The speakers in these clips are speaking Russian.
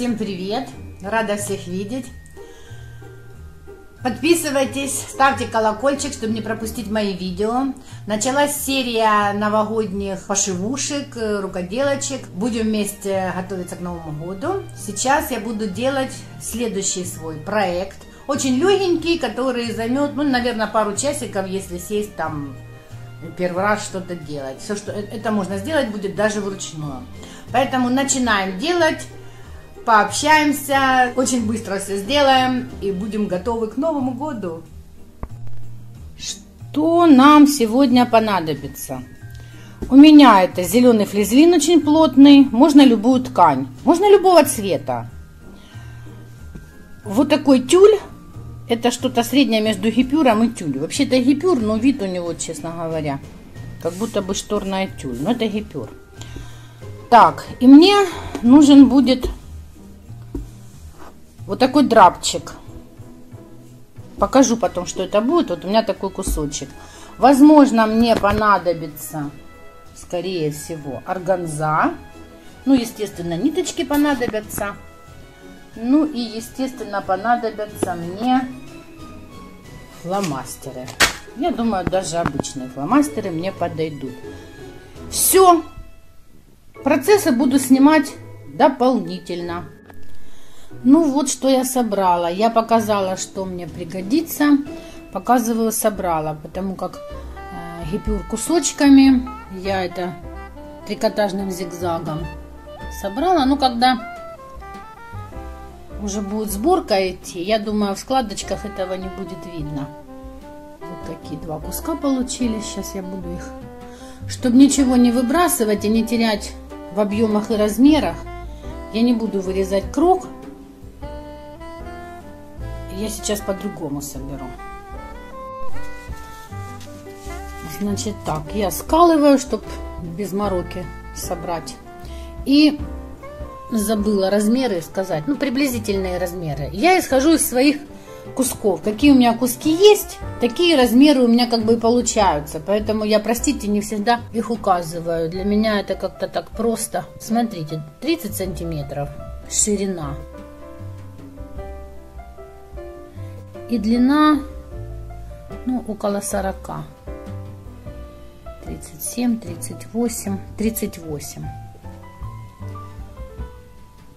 Всем привет! Рада всех видеть. Подписывайтесь, ставьте колокольчик, чтобы не пропустить мои видео. Началась серия новогодних пошивушек, рукоделочек. Будем вместе готовиться к Новому году. Сейчас я буду делать следующий свой проект. Очень легенький, который займет, ну, наверное, пару часиков, если сесть там первый раз что-то делать. Все, что это можно сделать будет даже вручную. Поэтому начинаем делать пообщаемся, очень быстро все сделаем и будем готовы к Новому году. Что нам сегодня понадобится? У меня это зеленый флизелин очень плотный, можно любую ткань, можно любого цвета. Вот такой тюль, это что-то среднее между гипюром и тюль. Вообще это гипюр, но вид у него, честно говоря, как будто бы шторная тюль, но это гипюр. Так, и мне нужен будет вот такой драпчик. Покажу потом, что это будет. Вот у меня такой кусочек. Возможно, мне понадобится, скорее всего, органза. Ну, естественно, ниточки понадобятся. Ну и, естественно, понадобятся мне фломастеры. Я думаю, даже обычные фломастеры мне подойдут. Все. Процессы буду снимать дополнительно. Ну вот что я собрала. Я показала, что мне пригодится. Показываю, собрала, потому как э, гипюр кусочками. Я это трикотажным зигзагом собрала. Ну, когда уже будет сборка идти, я думаю, в складочках этого не будет видно. Вот такие два куска получились. Сейчас я буду их... Чтобы ничего не выбрасывать и не терять в объемах и размерах, я не буду вырезать круг я сейчас по-другому соберу. Значит так, я скалываю, чтобы без мороки собрать. И забыла размеры сказать, ну приблизительные размеры. Я исхожу из своих кусков. Какие у меня куски есть, такие размеры у меня как бы и получаются. Поэтому я, простите, не всегда их указываю. Для меня это как-то так просто. Смотрите, 30 сантиметров ширина. И длина ну, около 40. 37, 38, 38.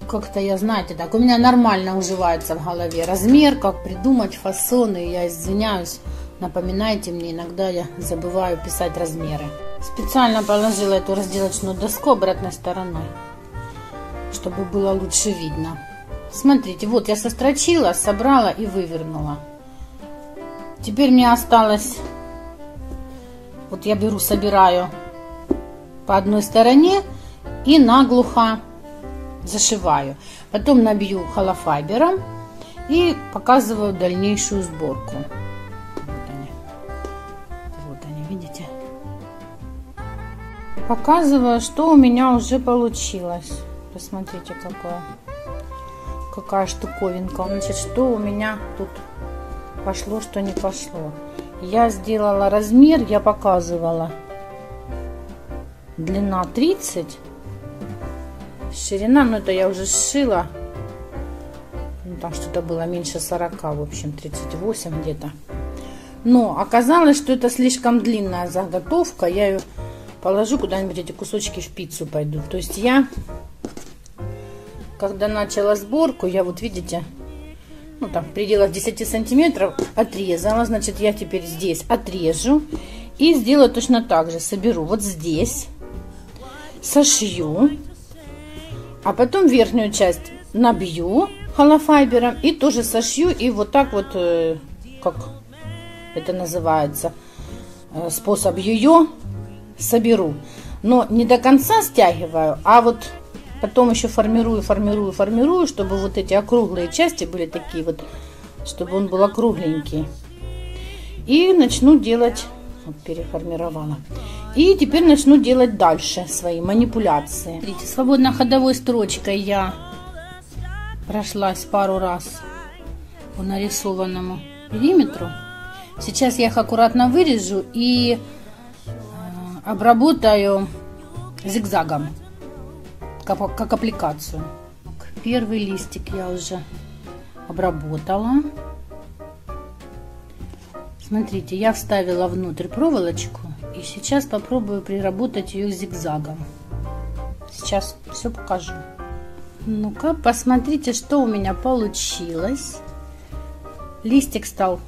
Как-то я, знаете, так, у меня нормально уживается в голове размер, как придумать фасоны. Я извиняюсь, напоминайте мне, иногда я забываю писать размеры. Специально положила эту разделочную доску обратной стороной, чтобы было лучше видно. Смотрите, вот я сострочила, собрала и вывернула. Теперь мне осталось, вот я беру, собираю по одной стороне и наглухо зашиваю. Потом набью холофайбером и показываю дальнейшую сборку. Вот они. Вот они, видите? Показываю, что у меня уже получилось. Посмотрите, какое какая штуковинка. Значит, что у меня тут пошло, что не пошло. Я сделала размер, я показывала. Длина 30. Ширина, ну это я уже сшила. Ну, там что-то было меньше 40, в общем, 38 где-то. Но оказалось, что это слишком длинная заготовка. Я ее положу куда-нибудь, эти кусочки в пиццу пойдут. То есть я когда начала сборку, я вот видите, ну там в пределах 10 сантиметров отрезала. Значит, я теперь здесь отрежу и сделаю точно так же. Соберу вот здесь, сошью, а потом верхнюю часть набью холофайбером и тоже сошью и вот так вот, э, как это называется, э, способ ее соберу. Но не до конца стягиваю, а вот Потом еще формирую, формирую, формирую, чтобы вот эти округлые части были такие вот, чтобы он был округленький. И начну делать, вот переформировала. И теперь начну делать дальше свои манипуляции. Смотрите, свободно ходовой строчкой я прошлась пару раз по нарисованному периметру. Сейчас я их аккуратно вырежу и э, обработаю зигзагом как, как аппликацию. первый листик я уже обработала. Смотрите, я вставила внутрь проволочку и сейчас попробую приработать ее зигзагом. Сейчас все покажу. Ну-ка, посмотрите, что у меня получилось. Листик стал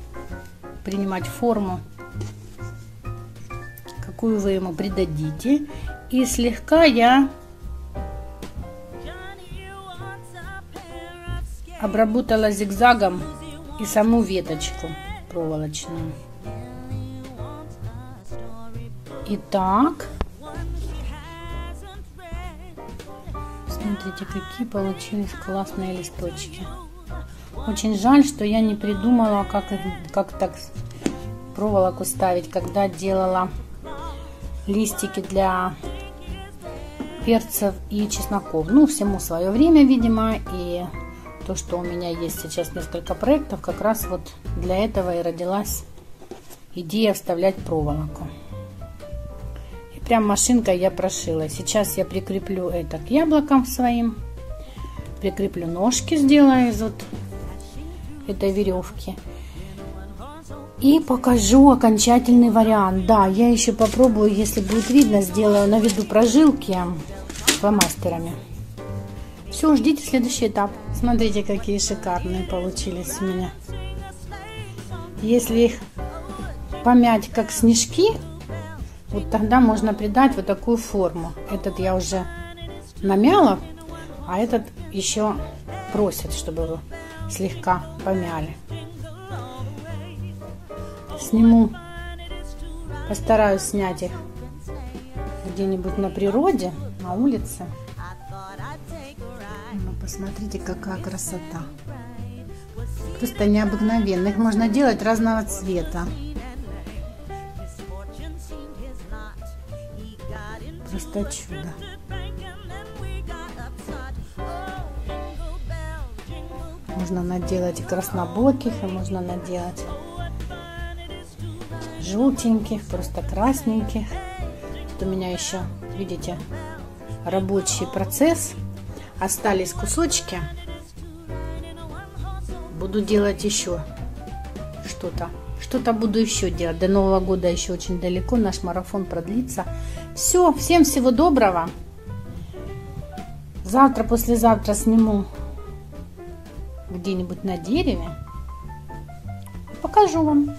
принимать форму, какую вы ему придадите. И слегка я обработала зигзагом и саму веточку проволочную. Итак, смотрите, какие получились классные листочки. Очень жаль, что я не придумала, как, как так проволоку ставить, когда делала листики для перцев и чесноков. Ну, всему свое время, видимо, и то, что у меня есть сейчас несколько проектов, как раз вот для этого и родилась идея вставлять проволоку. И прям машинкой я прошила. Сейчас я прикреплю это к яблокам своим. Прикреплю ножки, сделаю из вот этой веревки. И покажу окончательный вариант. Да, я еще попробую, если будет видно, сделаю на виду прожилки фломастерами. Все, ждите следующий этап. Смотрите, какие шикарные получились у меня. Если их помять как снежки, вот тогда можно придать вот такую форму. Этот я уже намяла, а этот еще просит, чтобы его слегка помяли. Сниму, постараюсь снять их где-нибудь на природе, на улице. Посмотрите, какая красота. Просто необыкновенно. Их можно делать разного цвета. Просто чудо. Можно наделать и краснобоких, и можно наделать желтеньких, просто красненьких. Тут у меня еще, видите, рабочий процесс остались кусочки. Буду делать еще что-то. Что-то буду еще делать. До Нового года еще очень далеко. Наш марафон продлится. Все. Всем всего доброго. Завтра, послезавтра сниму где-нибудь на дереве. Покажу вам.